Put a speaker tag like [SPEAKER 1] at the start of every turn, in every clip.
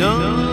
[SPEAKER 1] शरणं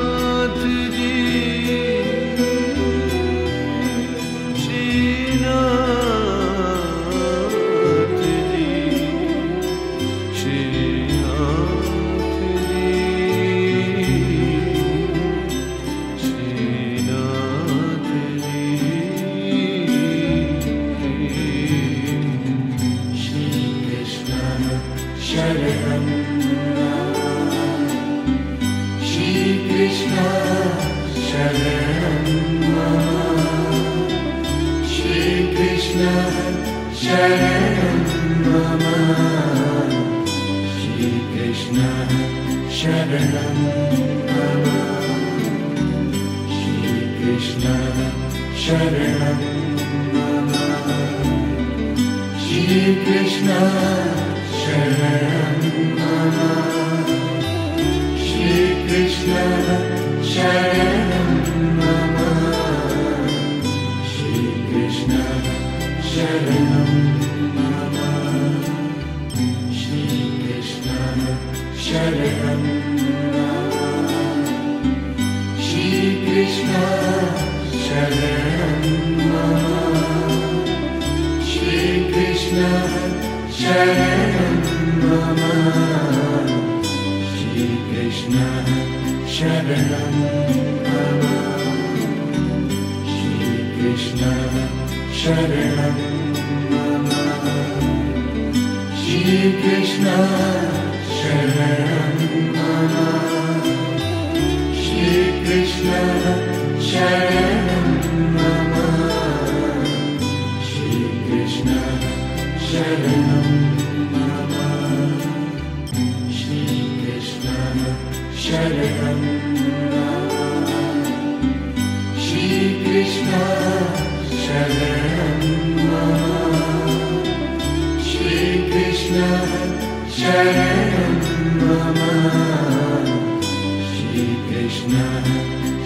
[SPEAKER 1] श्रीकृष्ण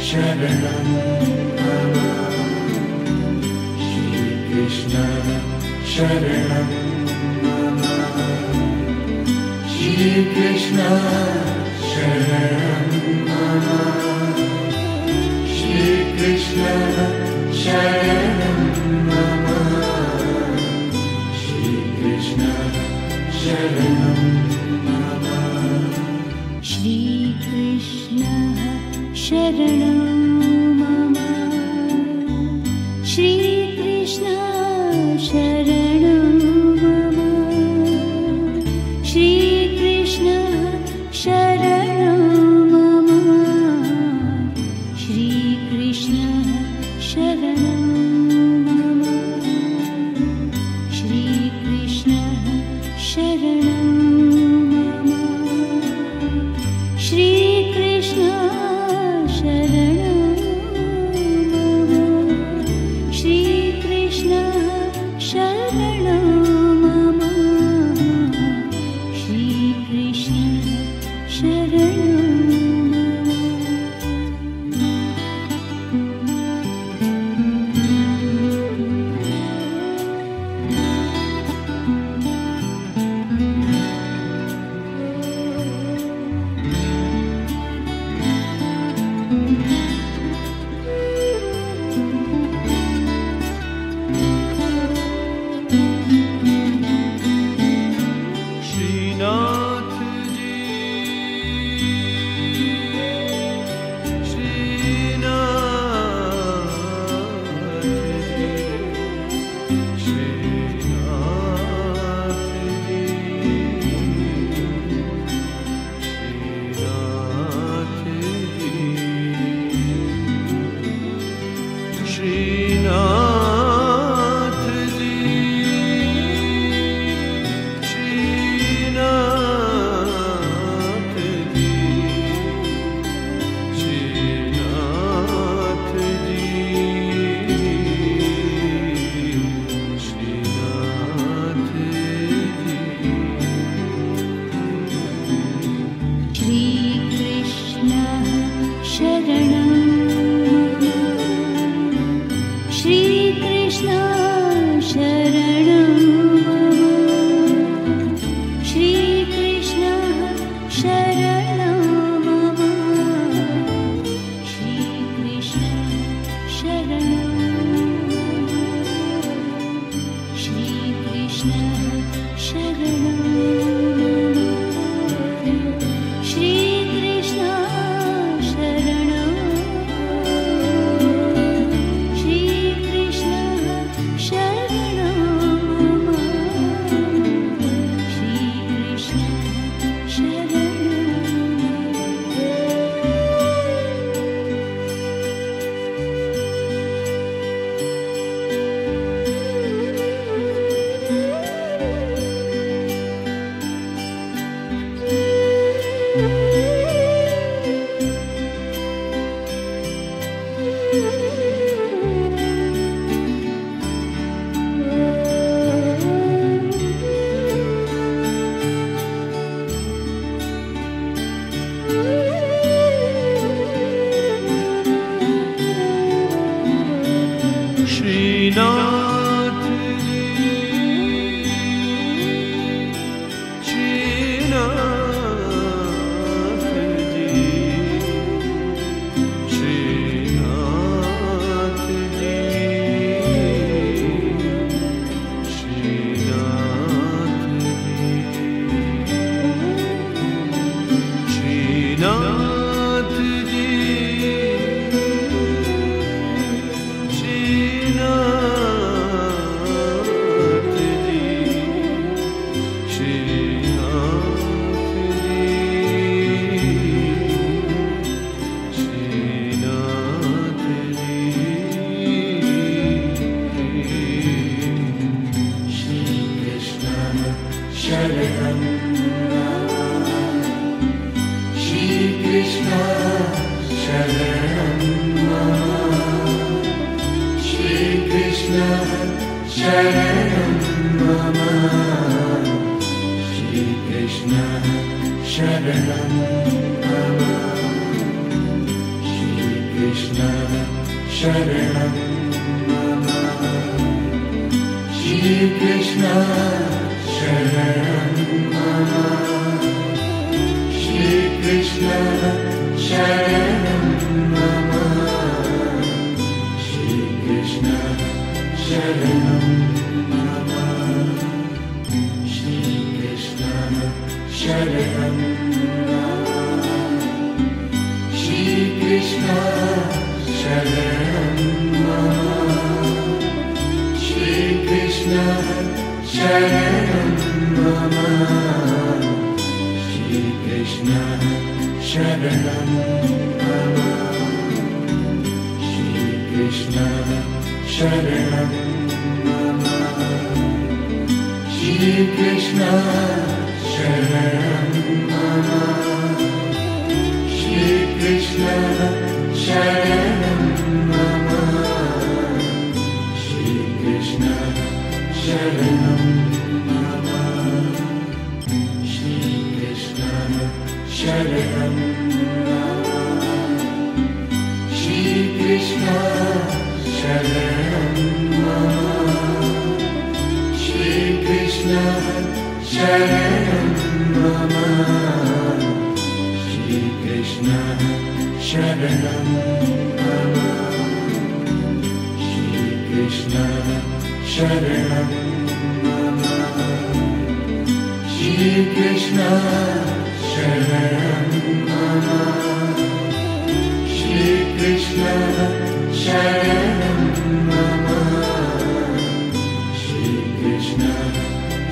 [SPEAKER 1] शरणं मम श्रीकृष्ण शरणं मम श्रीकृष्ण शरणं मम श्रीकृष्ण शरणं मम श्रीकृष्ण शरणं शरणम्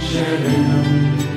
[SPEAKER 1] Shalom.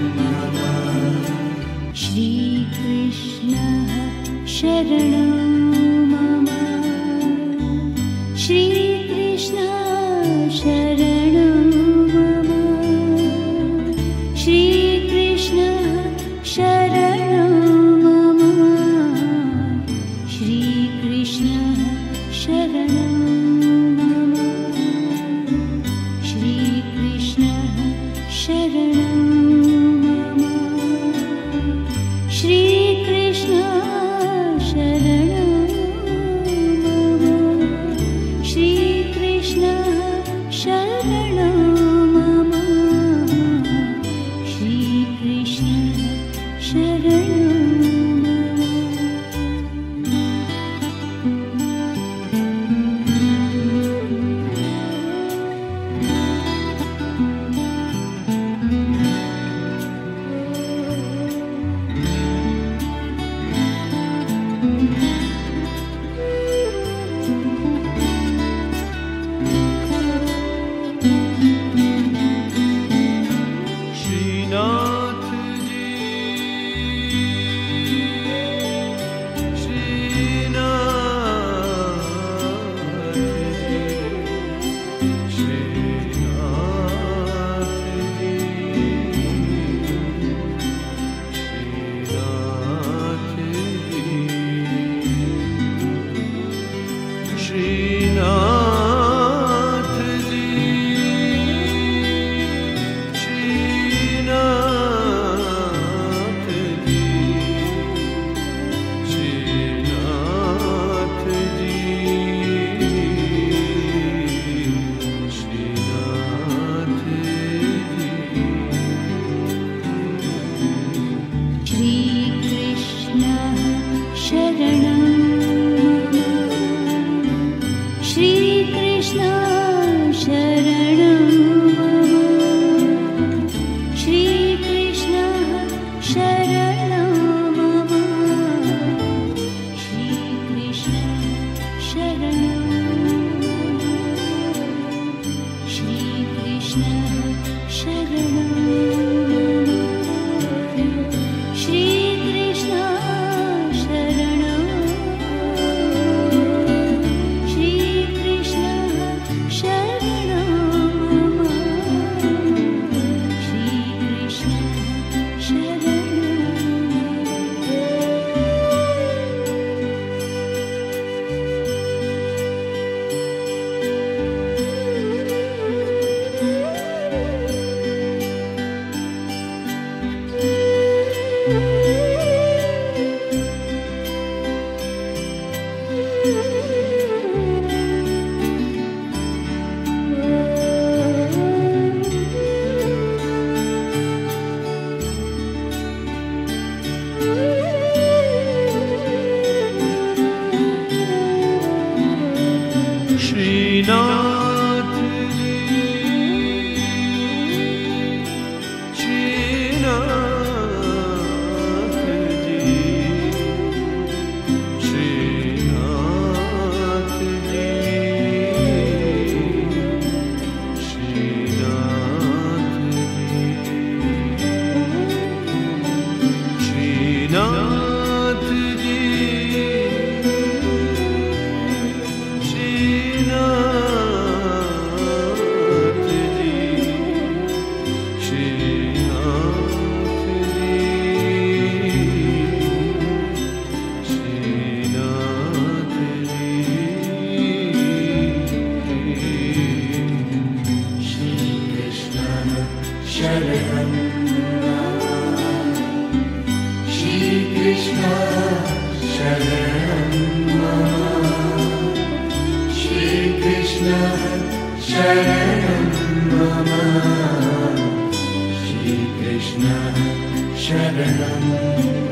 [SPEAKER 1] शरणं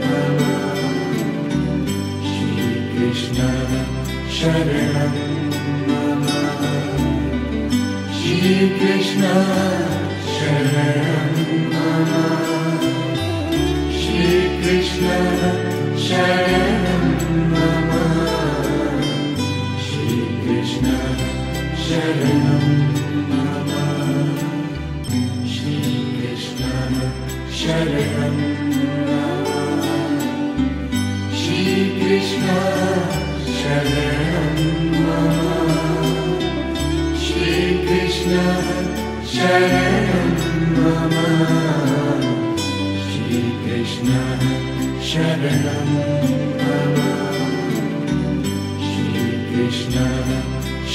[SPEAKER 1] मम श्रीकृष्ण शरणं मम श्रीकृष्ण शरणं मम श्रीकृष्ण शरणं शरणं श्रीकृष्ण मम श्रीकृष्ण शरणं श्रीकृष्ण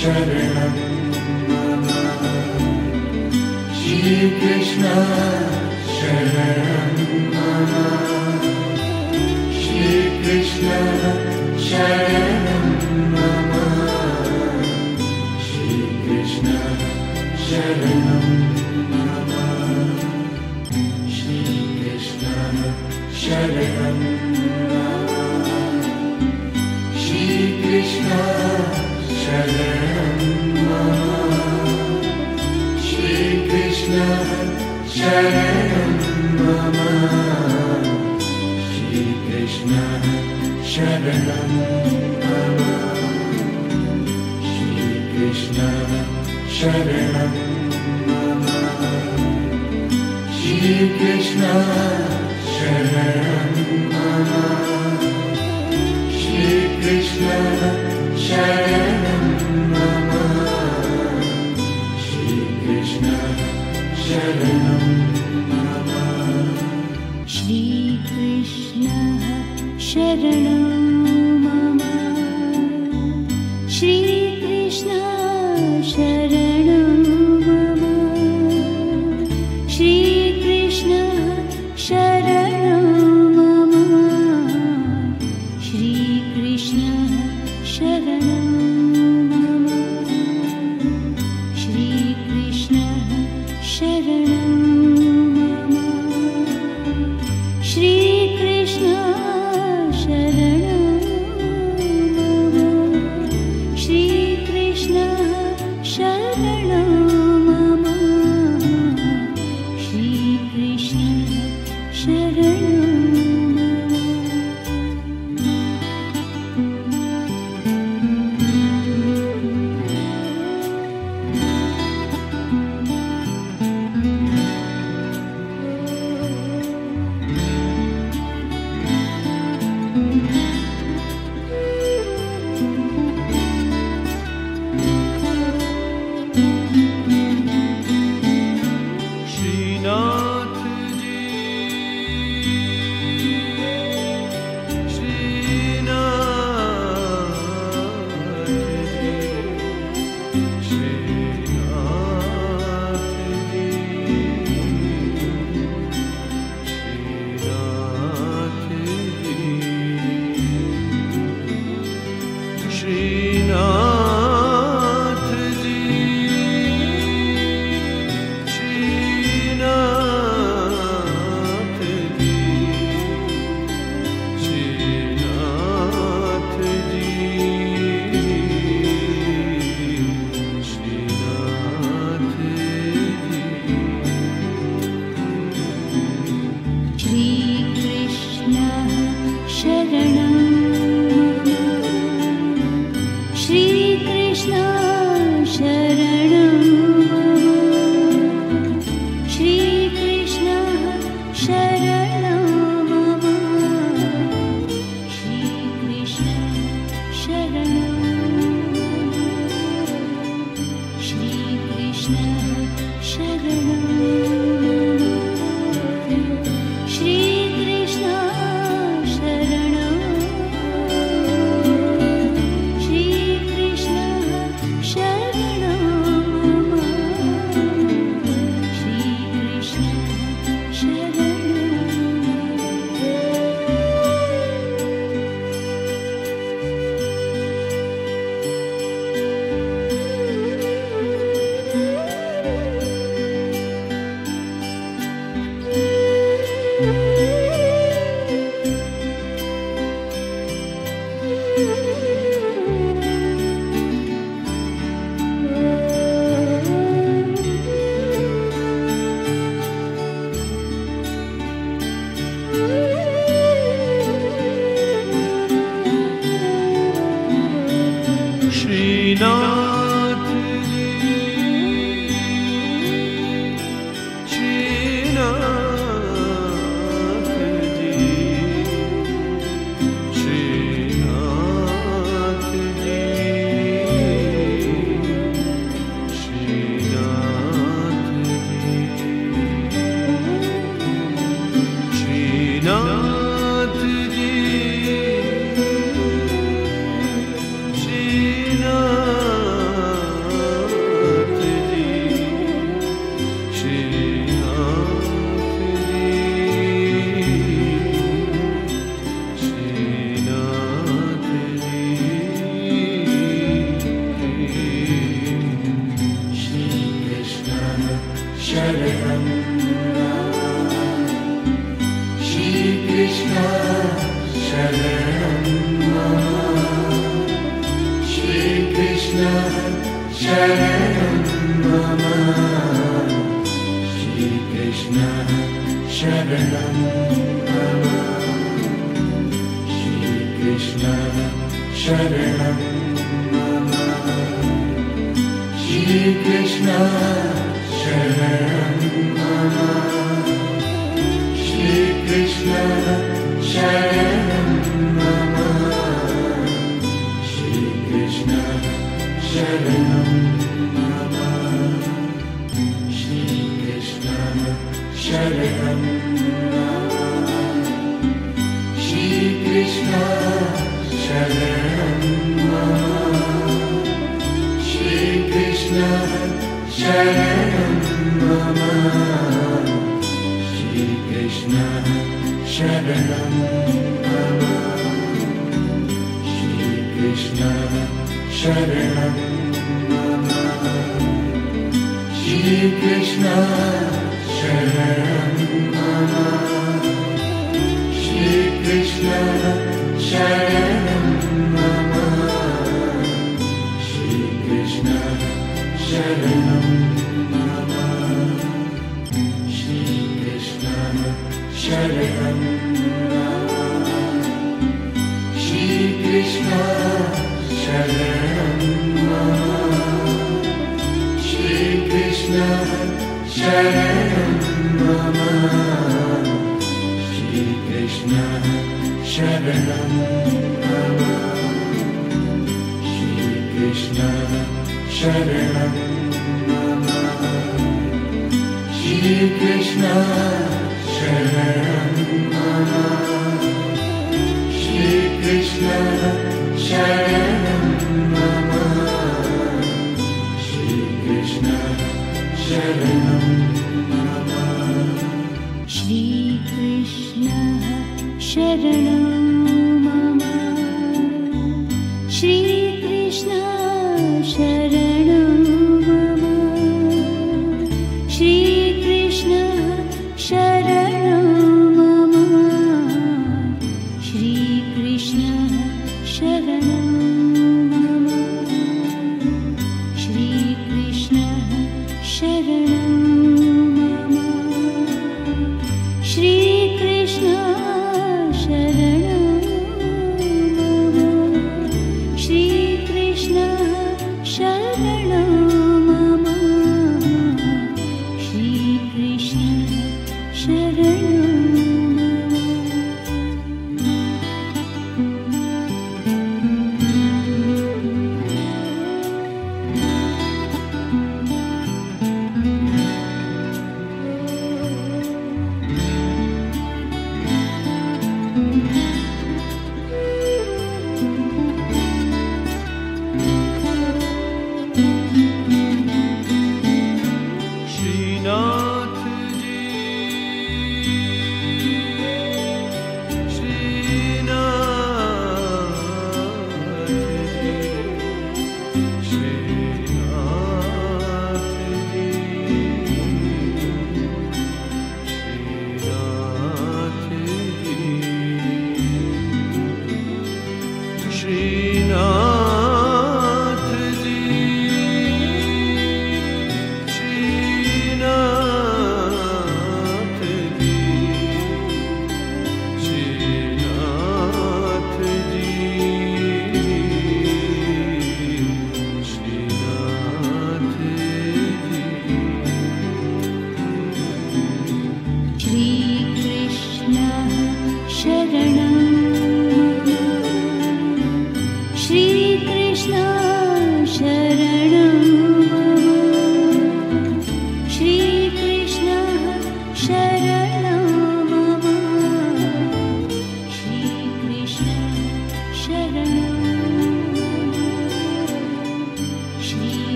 [SPEAKER 1] शरणं श्रीकृष्ण शरणं मम श्रीकृष्ण श्रीकृष्ण शरणं श्रीकृष्ण शरणं श्रीकृष्ण मम श्रीकृष्ण मम
[SPEAKER 2] श्रीकृष्ण Sharanam शरण श्र श्रीकृष्ण शरणं श्रीकृष्ण शरण श्रीकृष्ण शरणं राम श्रीकृष्ण शरणं Ram Shri Krishna
[SPEAKER 3] Shri Krishna Shri Sharanam
[SPEAKER 2] Shri Krishna शरण श्रीकृष्ण शरण श्रीकृष्ण शरण श्रीकृष्ण शरण शरणं श्रीकृष्णः शरण ಮರಗಳೋ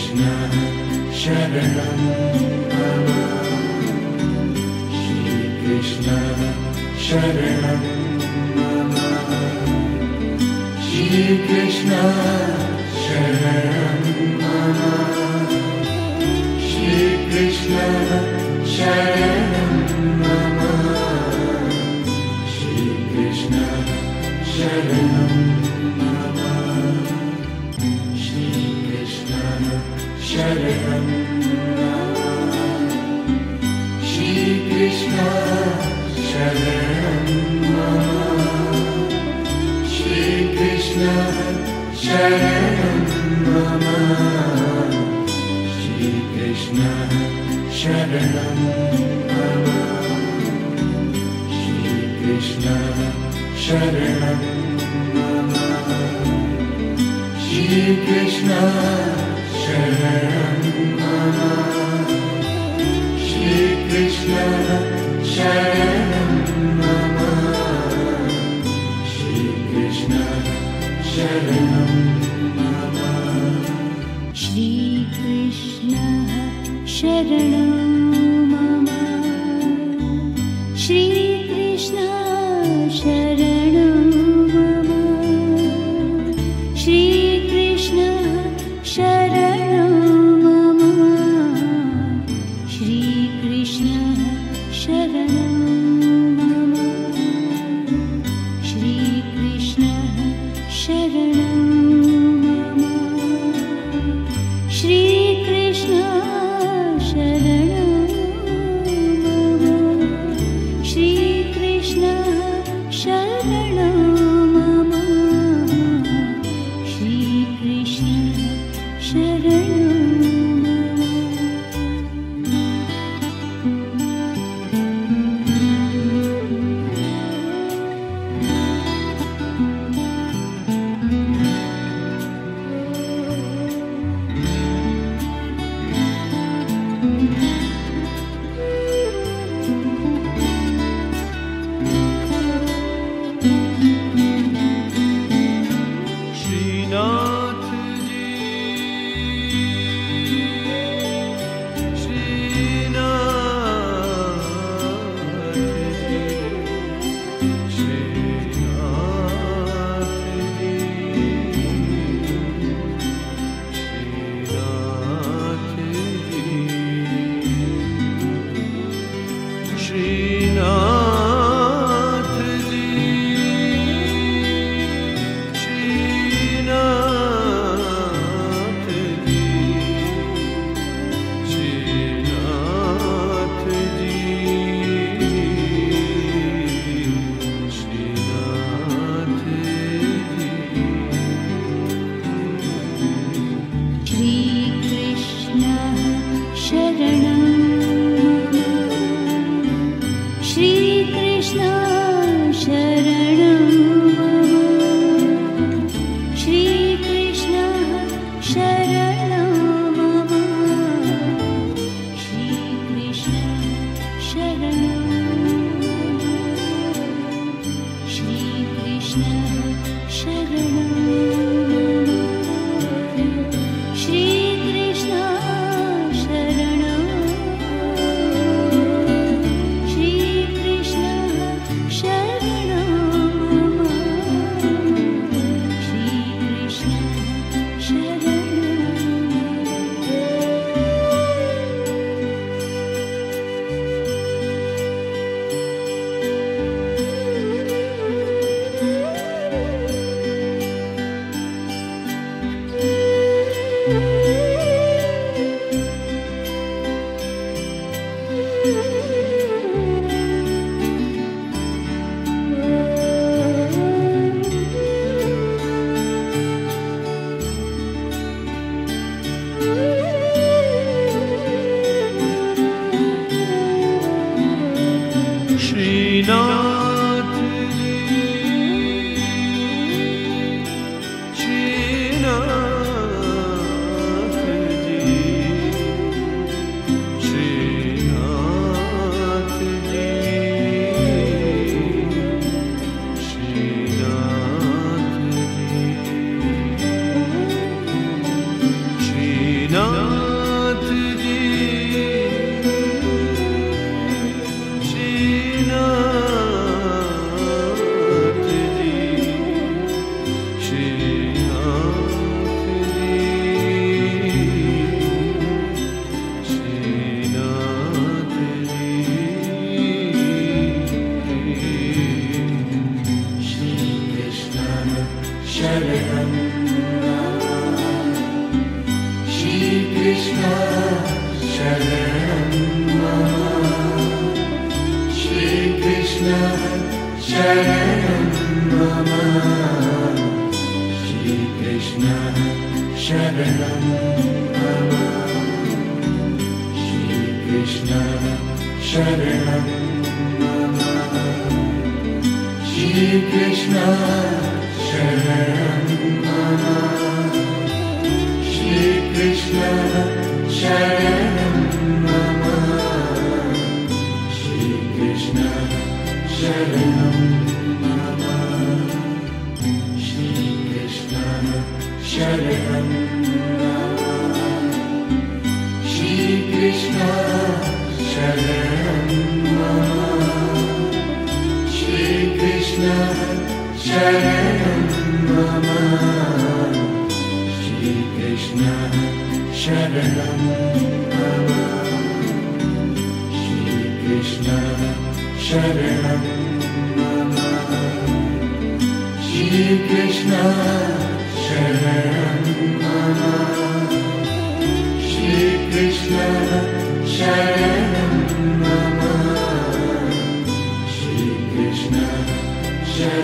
[SPEAKER 2] Krishna
[SPEAKER 1] Sharanam Mama. Shri Krishna Sharanam Mama. Shri Krishna Sharanam Mama. Shri Krishna Sharanam शरण श्र श्रीकृष्ण शरण श्रीकृष्ण शरण श्रीकृष्ण शरण श्रीकृष्ण शरण Amen.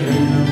[SPEAKER 1] Amen.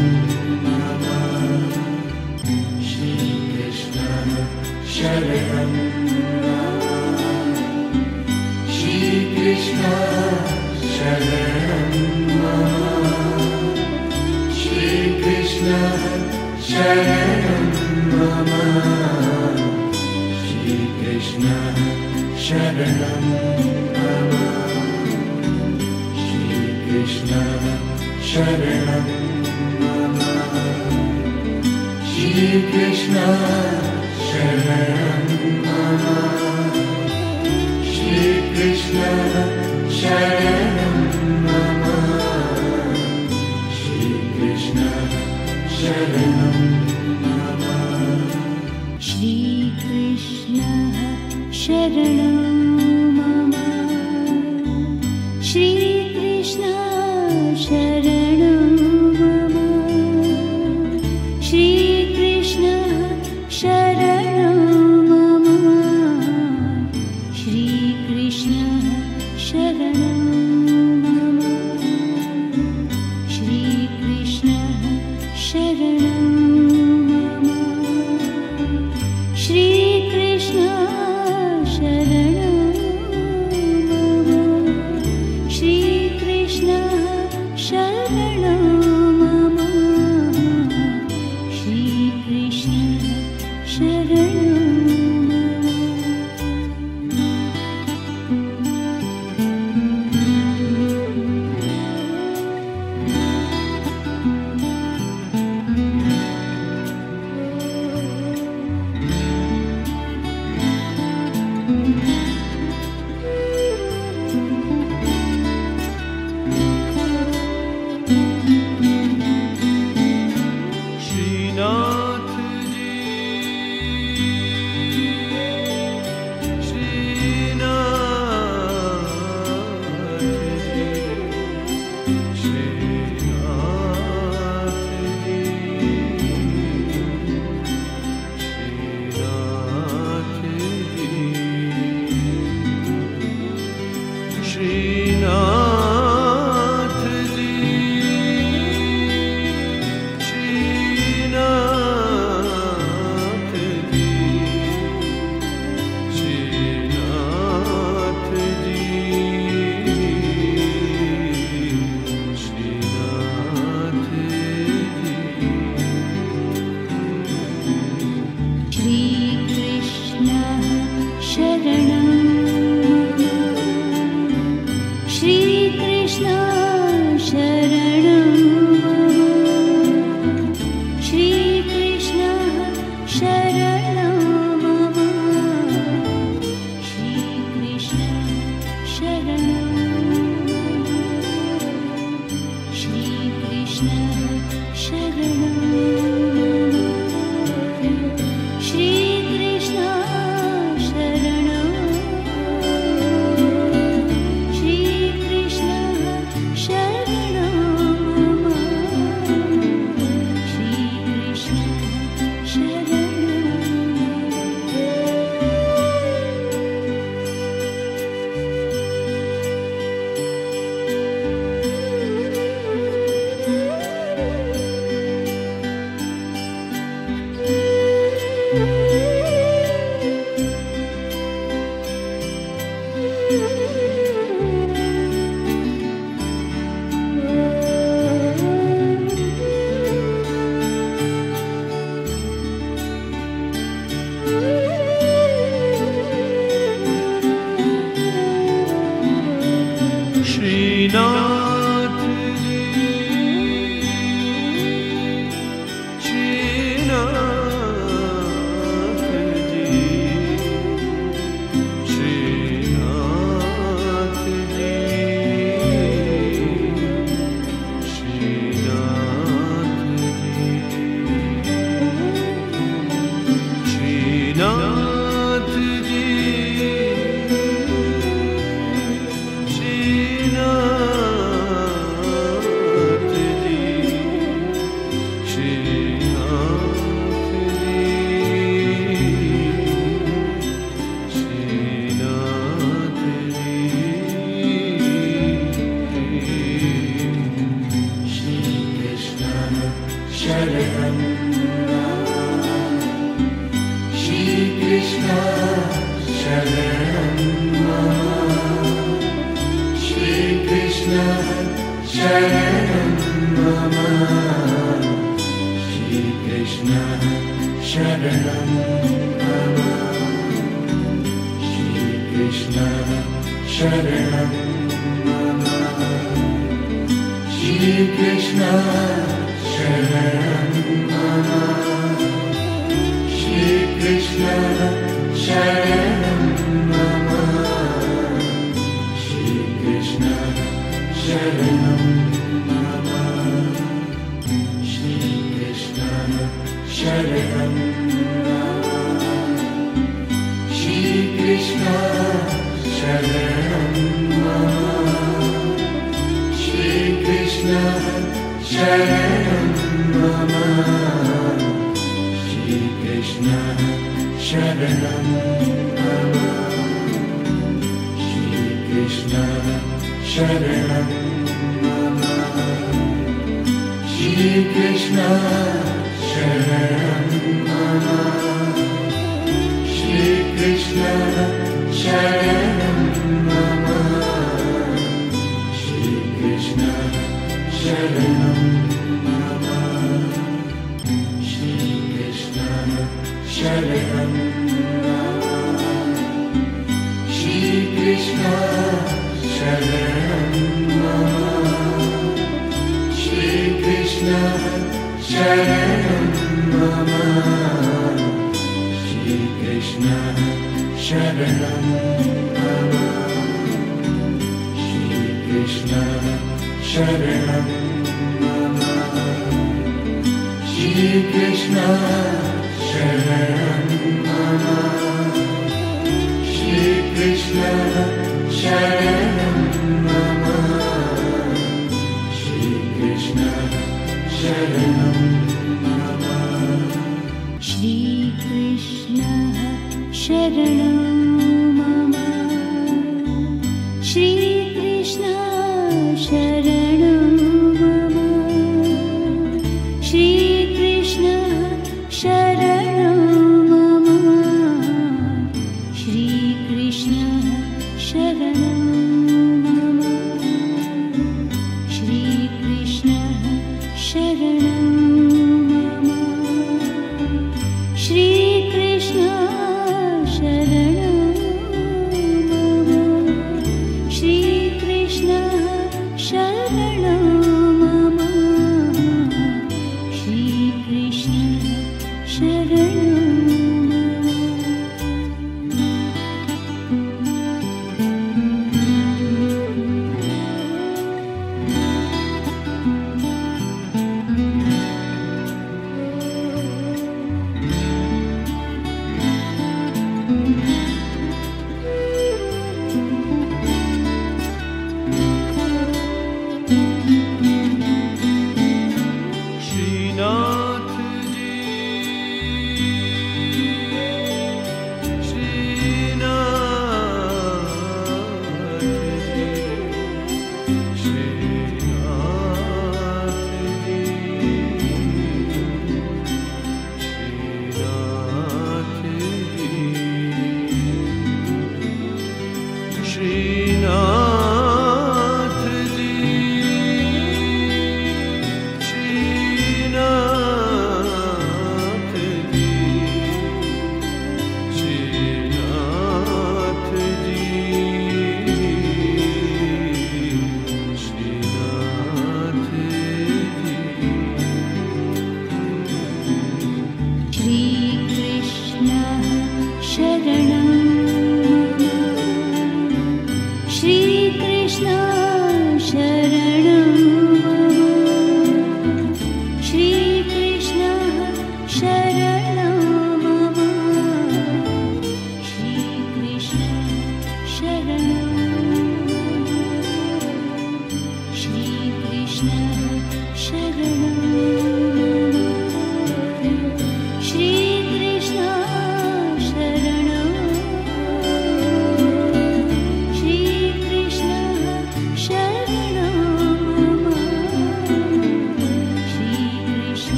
[SPEAKER 1] Shut in.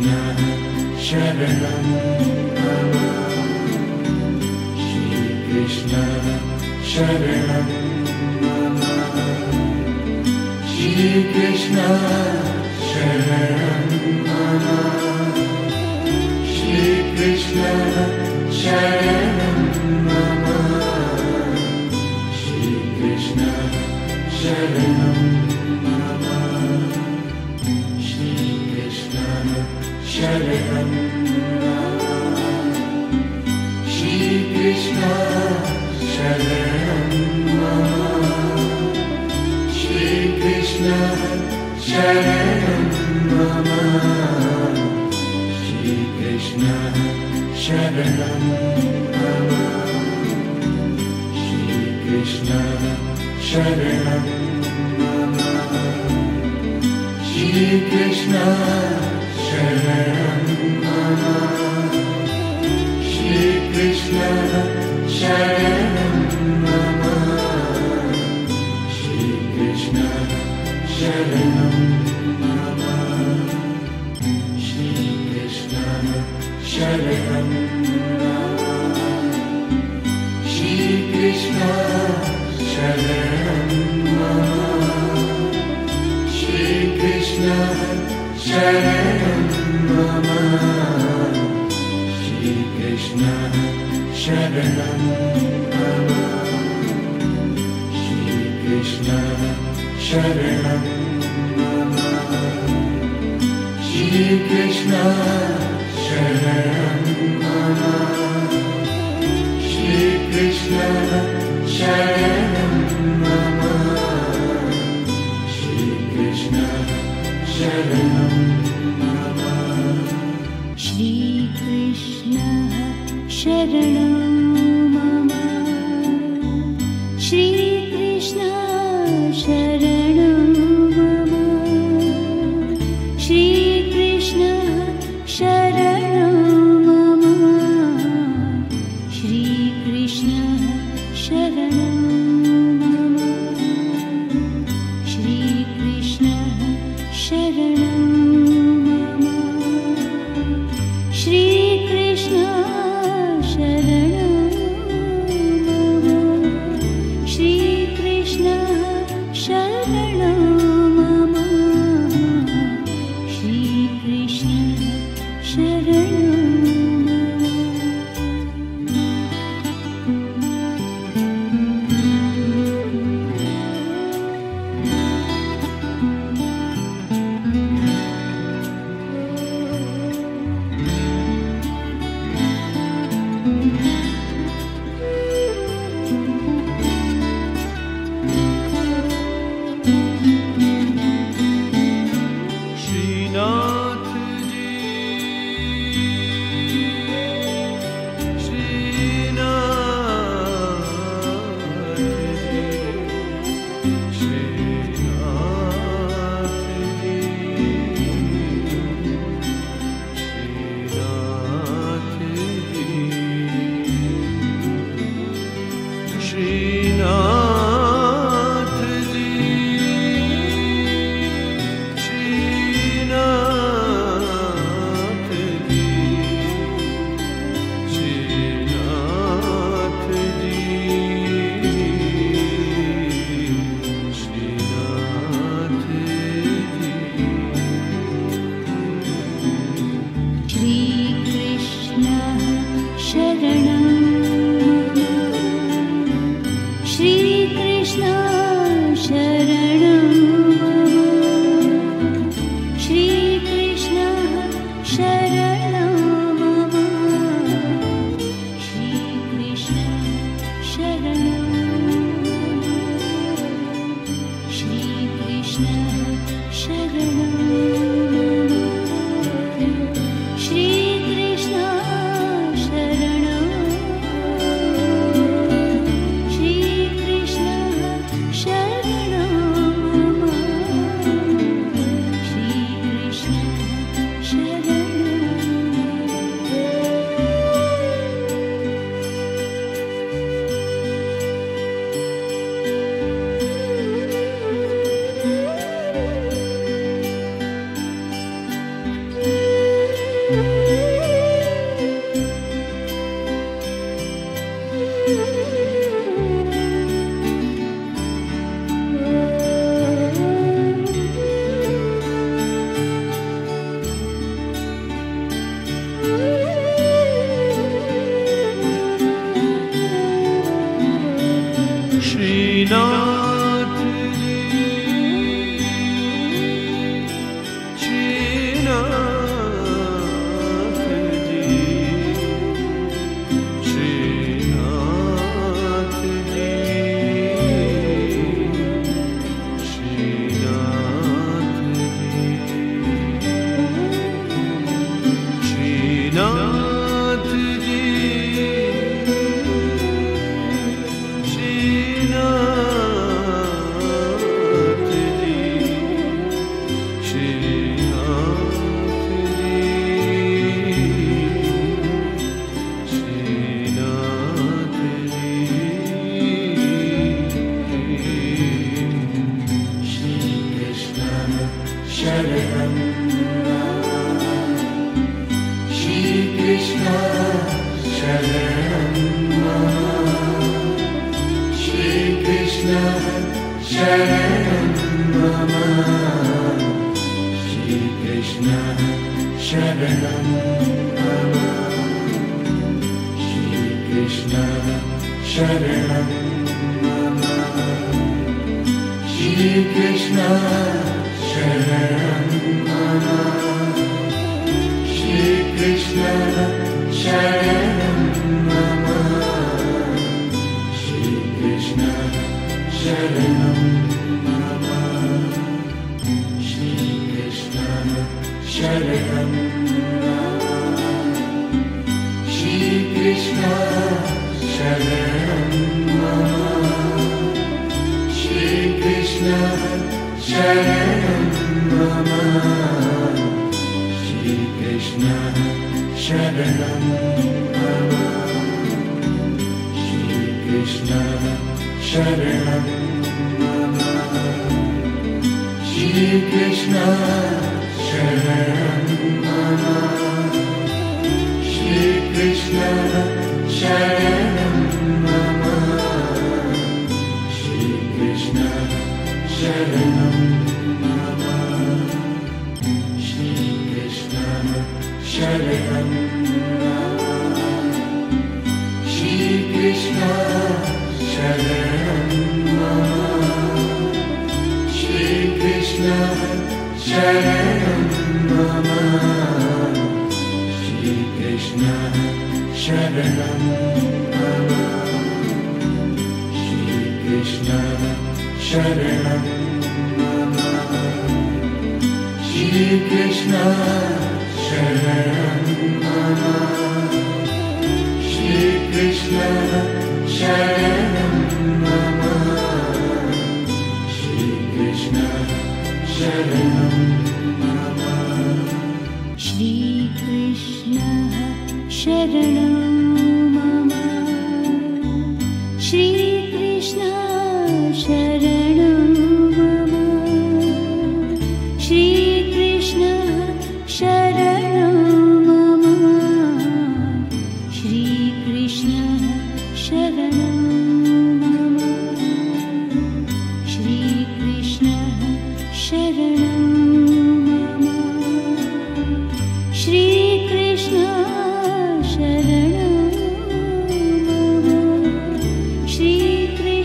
[SPEAKER 1] शरणं मम श्रीकृष्ण शरणं श्रीकृष्ण मम श्रीकृष्ण मम श्रीकृष्ण शरणं मम श्रीकृष्ण मम श्रीकृष्ण मम श्रीकृष्ण शरणं मम श्रीकृष्ण Shri Krishna श्रीकृष्ण शरण Sharanam Nama Shri Krishna Sharanam Nama Shri Krishna Sharanam Nama Shri Krishna Sharanam Nama Shri Krishna Sharanam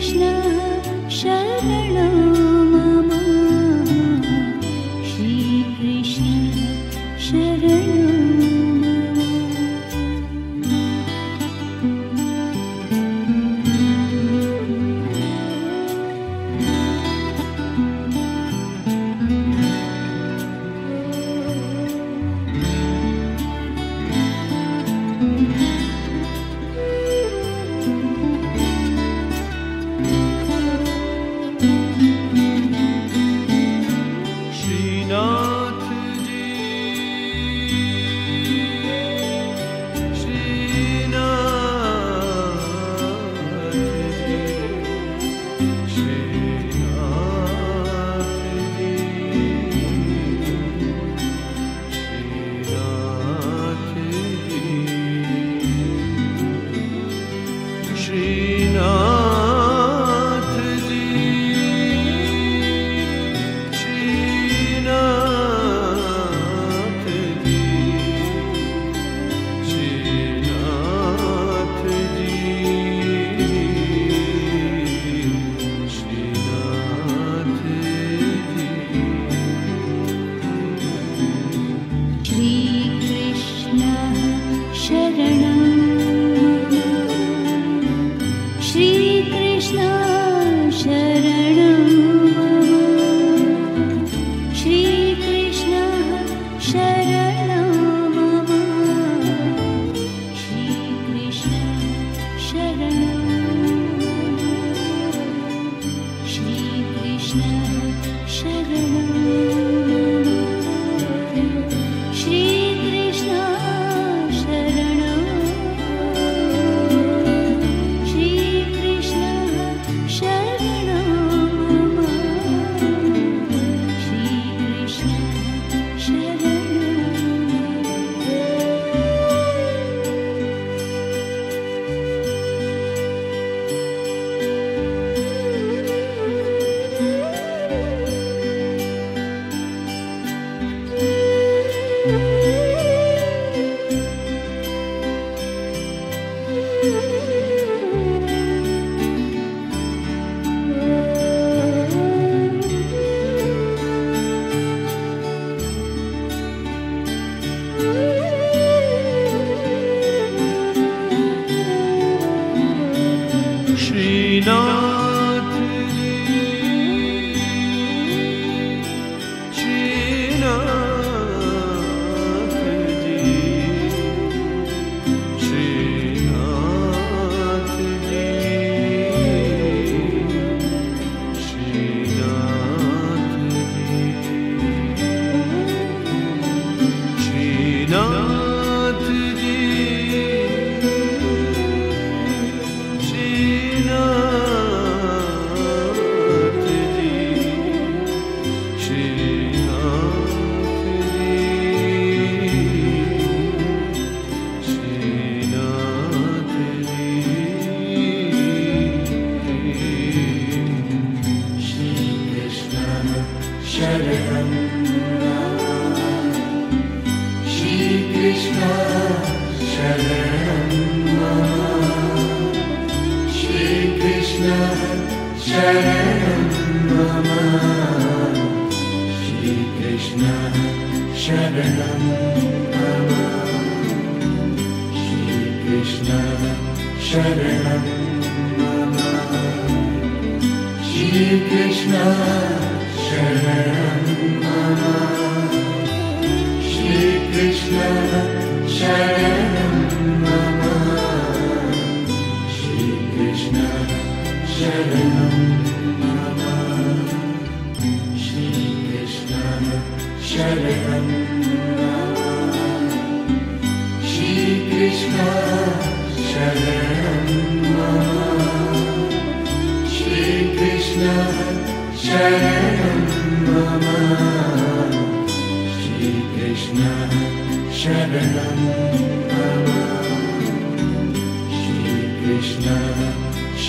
[SPEAKER 1] Krishna.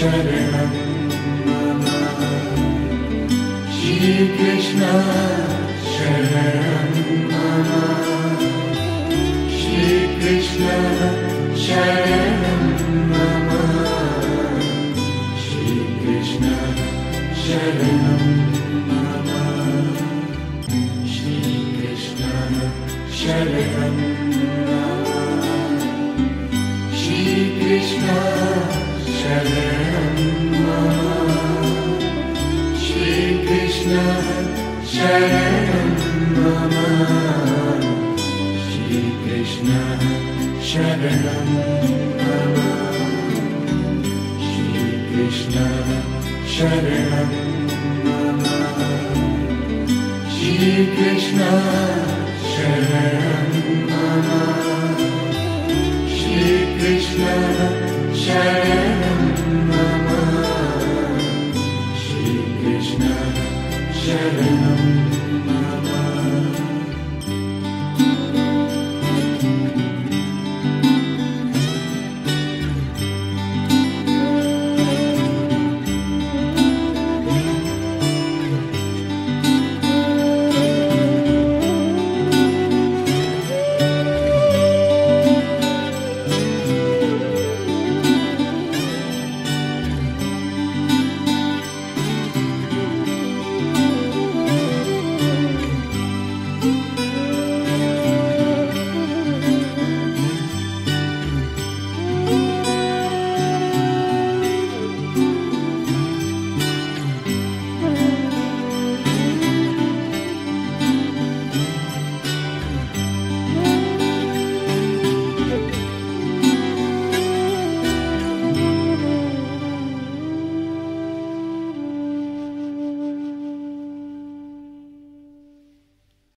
[SPEAKER 1] eternity.